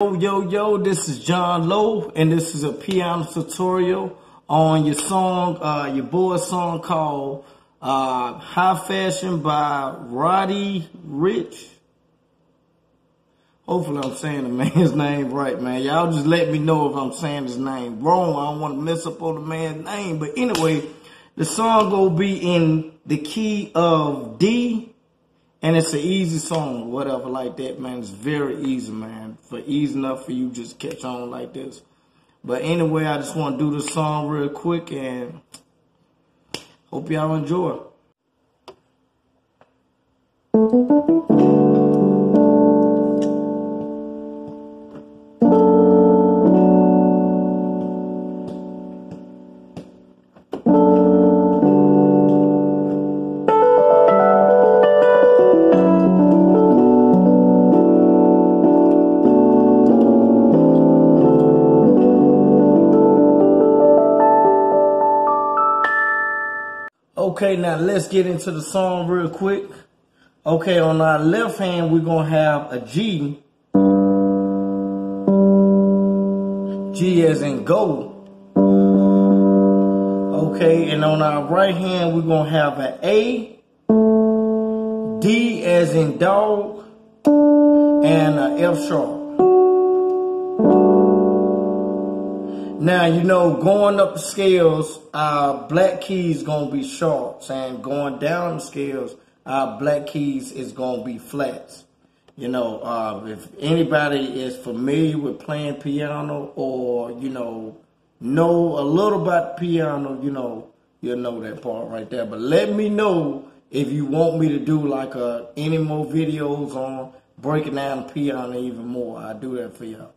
Yo, yo, yo, this is John Lowe, and this is a piano tutorial on your song, uh, your boy song called uh, High Fashion by Roddy Ricch. Hopefully I'm saying the man's name right, man. Y'all just let me know if I'm saying his name wrong. I don't want to mess up on the man's name. But anyway, the song will be in the key of D and it's an easy song, whatever like that, man. It's very easy, man. For easy enough for you just catch on like this. But anyway, I just want to do the song real quick and hope y'all enjoy. Okay, now let's get into the song real quick. Okay, on our left hand, we're going to have a G. G as in go. Okay, and on our right hand, we're going to have an A. D as in dog. And an F sharp. Now, you know, going up the scales, our black keys to be sharps. And going down the scales, our black keys is to be flats. You know, uh, if anybody is familiar with playing piano or, you know, know a little about piano, you know, you'll know that part right there. But let me know if you want me to do like uh, any more videos on breaking down the piano even more. I do that for y'all.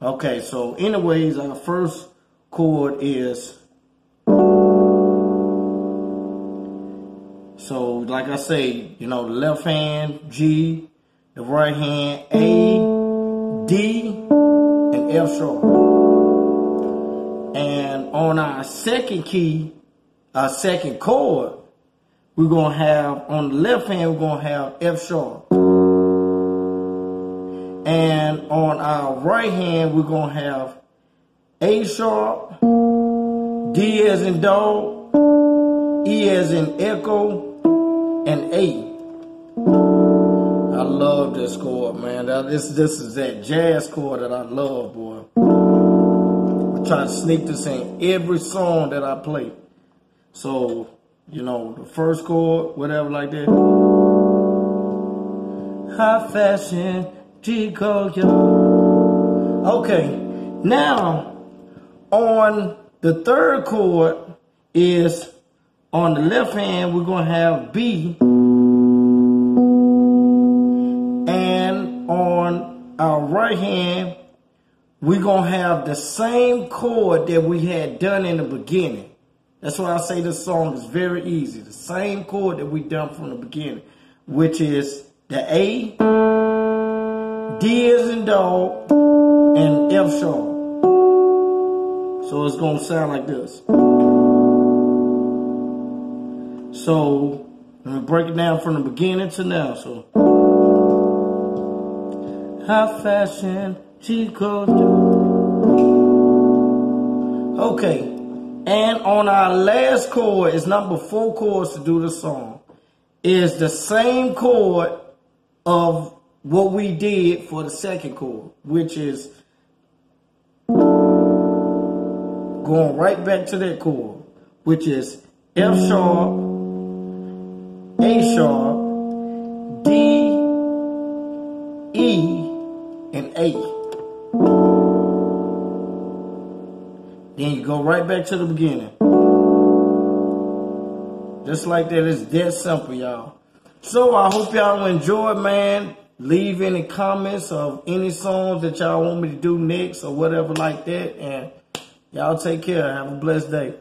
Okay, so anyways, our first chord is, so like I say, you know, the left hand, G, the right hand, A, D, and F sharp. And on our second key, our second chord, we're going to have, on the left hand, we're going to have F sharp. And on our right hand, we're going to have A sharp, D as in dog, E as in echo, and A. I love this chord, man. This, this is that jazz chord that I love, boy. I try to sneak this in every song that I play. So, you know, the first chord, whatever like that. High fashion, Yo. Okay, now on the third chord is on the left hand, we're going to have B. And on our right hand, we're going to have the same chord that we had done in the beginning. That's why I say this song is very easy. The same chord that we done from the beginning, which is the A, D as in dog, and F sharp. So it's going to sound like this. So let me break it down from the beginning to now. So high fashion, Chico. Okay. And on our last chord, it's number four chords to do the song, is the same chord of what we did for the second chord, which is going right back to that chord, which is F sharp, A sharp, D, E, and A. Then you go right back to the beginning. Just like that, it's that simple, y'all. So I hope y'all enjoy, man. Leave any comments of any songs that y'all want me to do next or whatever like that. And y'all take care. Have a blessed day.